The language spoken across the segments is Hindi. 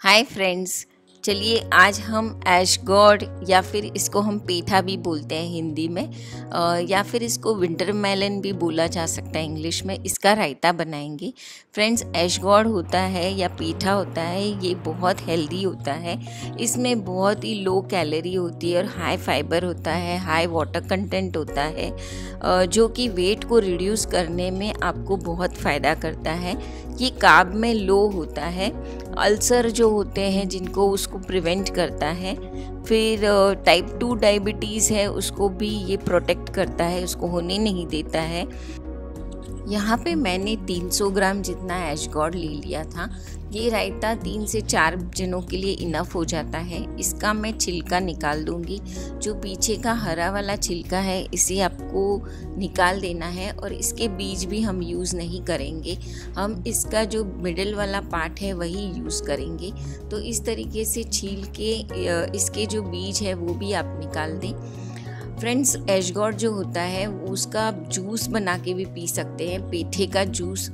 हाय फ्रेंड्स, चलिए आज हम ऐश गॉड या फिर इसको हम पेठा भी बोलते हैं हिंदी में या फिर इसको विंटर मेलन भी बोला जा सकता है इंग्लिश में, इसका रायता बनाएँगे। फ्रेंड्स, ऐश गॉड होता है या पेठा होता है, ये बहुत हेल्दी होता है। इसमें बहुत ही लो कैलोरी होती है और हाई फाइबर होता है हाई वाटर कंटेंट होता है जो कि वेट को रिड्यूस करने में आपको बहुत फ़ायदा करता है। ये काब में लो होता है अल्सर जो होते हैं, जिनको उसको प्रिवेंट करता है, फिर टाइप टू डायबिटीज़ है, उसको भी ये प्रोटेक्ट करता है, उसको होने नहीं देता है। यहाँ पे मैंने 300 ग्राम जितना एश गॉड ले लिया था, ये रायता तीन से चार जनों के लिए इनफ हो जाता है। इसका मैं छिलका निकाल दूँगी। जो पीछे का हरा वाला छिलका है, इसे आपको निकाल देना है और इसके बीज भी हम यूज़ नहीं करेंगे। हम इसका जो मिडल वाला पार्ट है, वही यूज़ करेंगे। तो इस तरीके से छील के इसके जो बीज है, वो भी आप निकाल दें। फ्रेंड्स एशगॉड जो होता है, उसका जूस बना के भी पी सकते हैं। पेठे का जूस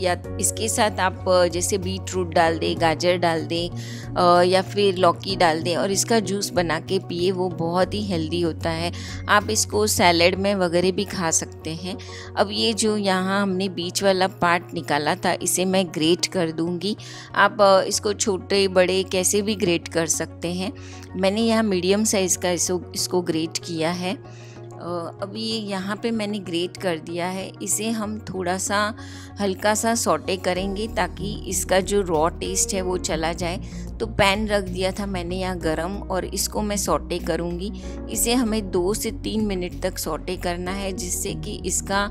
या इसके साथ आप जैसे बीट रूट डाल दें, गाजर डाल दें या फिर लौकी डाल दें और इसका जूस बना के पिए, वो बहुत ही हेल्दी होता है। आप इसको सैलड में वगैरह भी खा सकते हैं। अब ये जो यहाँ हमने बीच वाला पार्ट निकाला था, इसे मैं ग्रेट कर दूँगी। आप इसको छोटे बड़े कैसे भी ग्रेट कर सकते हैं। मैंने यहाँ मीडियम साइज़ का इसको इसको ग्रेट किया है। अब ये यहाँ पे मैंने ग्रेट कर दिया है। इसे हम थोड़ा सा, हल्का सा सोटे करेंगे ताकि इसका जो रॉ टेस्ट है वो चला जाए। तो पैन रख दिया था मैंने यहाँ गरम और इसको मैं सोटे करूँगी। इसे हमें दो से तीन मिनट तक सोटे करना है जिससे कि इसका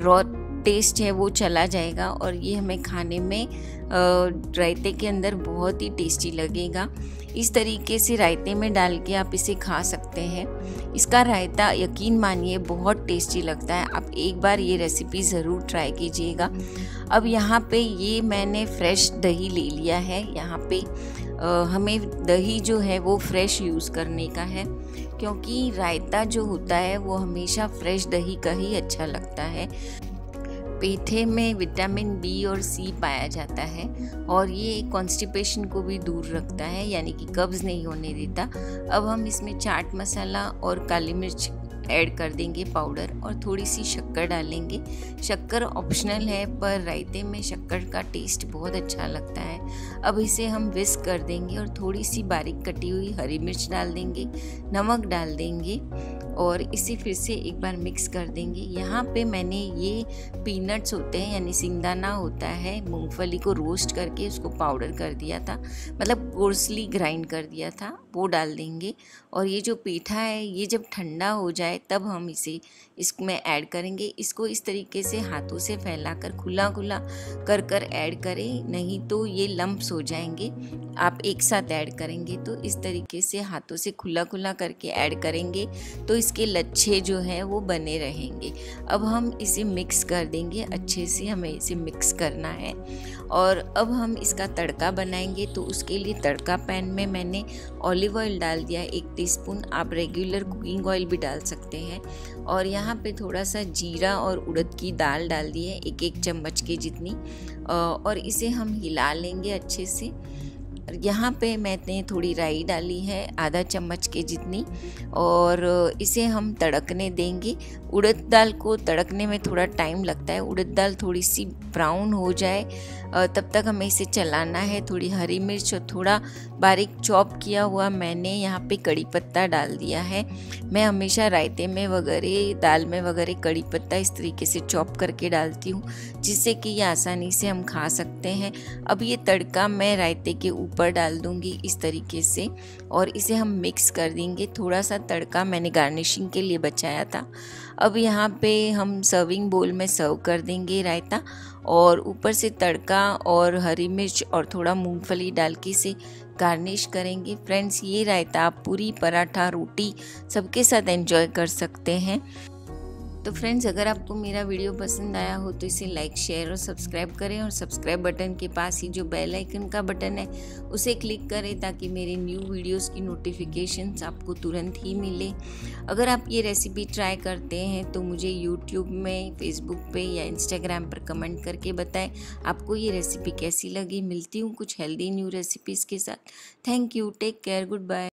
रॉ टेस्ट है, वो चला जाएगा और ये हमें खाने में रायते के अंदर बहुत ही टेस्टी लगेगा। इस तरीके से रायते में डाल के आप इसे खा सकते हैं। इसका रायता यकीन मानिए बहुत टेस्टी लगता है। आप एक बार ये रेसिपी ज़रूर ट्राई कीजिएगा। अब यहाँ पे ये मैंने फ्रेश दही ले लिया है। यहाँ पे हमें दही जो है वो फ्रेश यूज़ करने का है। क्योंकि रायता जो होता है वो हमेशा फ्रेश दही का ही अच्छा लगता है। पेठे में विटामिन बी और सी पाया जाता है और ये कॉन्स्टिपेशन को भी दूर रखता है, यानी कि कब्ज़ नहीं होने देता। अब हम इसमें चाट मसाला और काली मिर्च ऐड कर देंगे पाउडर और थोड़ी सी शक्कर डालेंगे। शक्कर ऑप्शनल है, पर रायते में शक्कर का टेस्ट बहुत अच्छा लगता है। अब इसे हम विस्क कर देंगे और थोड़ी सी बारीक कटी हुई हरी मिर्च डाल देंगे, नमक डाल देंगे और इसे फिर से एक बार मिक्स कर देंगे। यहाँ पे मैंने ये पीनट्स होते हैं, यानी सिंगदाना होता है, मूंगफली को रोस्ट करके उसको पाउडर कर दिया था मतलब कोर्सली ग्राइंड कर दिया था, वो डाल देंगे। और ये जो पीठा है, ये जब ठंडा हो जाए तब हम इसे इसमें ऐड करेंगे। इसको इस तरीके से हाथों से फैलाकर खुला खुला कर कर ऐड करें, नहीं तो ये लम्ब्स हो जाएँगे। आप एक साथ ऐड करेंगे तो इस तरीके से हाथों से खुला खुला करके ऐड करेंगे तो इसके लच्छे जो हैं वो बने रहेंगे। अब हम इसे मिक्स कर देंगे, अच्छे से हमें इसे मिक्स करना है। और अब हम इसका तड़का बनाएँगे तो उसके लिए तड़का पैन में मैंने ऑलिव ऑयल डाल दिया एक टीस्पून। आप रेगुलर कुकिंग ऑयल भी डाल सकते हैं। और यहाँ पे थोड़ा सा जीरा और उड़द की दाल डाल दी है एक एक चम्मच के जितनी। और इसे हम हिला लेंगे अच्छे से। यहाँ पे मैंने थोड़ी राई डाली है, आधा चम्मच के जितनी, और इसे हम तड़कने देंगे। उड़द दाल को तड़कने में थोड़ा टाइम लगता है। उड़द दाल थोड़ी सी ब्राउन हो जाए तब तक हमें इसे चलाना है। थोड़ी हरी मिर्च और थोड़ा बारीक चॉप किया हुआ मैंने यहाँ पे कड़ी पत्ता डाल दिया है। मैं हमेशा रायते में वगैरह, दाल में वगैरह कड़ी पत्ता इस तरीके से चॉप करके डालती हूँ, जिससे कि ये आसानी से हम खा सकते हैं। अब ये तड़का मैं रायते के ऊपर डाल दूँगी इस तरीके से और इसे हम मिक्स कर देंगे। थोड़ा सा तड़का मैंने गार्निशिंग के लिए बचाया था। अब यहाँ पे हम सर्विंग बोल में सर्व कर देंगे रायता और ऊपर से तड़का और हरी मिर्च और थोड़ा मूंगफली डाल के इसे गार्निश करेंगे। फ्रेंड्स ये रायता आप पूरी पराठा, रोटी सबके साथ एंजॉय कर सकते हैं। तो फ्रेंड्स अगर आपको मेरा वीडियो पसंद आया हो तो इसे लाइक शेयर और सब्सक्राइब करें और सब्सक्राइब बटन के पास ही जो बेल आइकन का बटन है, उसे क्लिक करें ताकि मेरे न्यू वीडियोस की नोटिफिकेशंस आपको तुरंत ही मिले। अगर आप ये रेसिपी ट्राई करते हैं तो मुझे यूट्यूब में फेसबुक पे या इंस्टाग्राम पर कमेंट करके बताएँ, आपको ये रेसिपी कैसी लगी। मिलती हूँ कुछ हेल्दी न्यू रेसिपीज़ के साथ। Thank you take care goodbye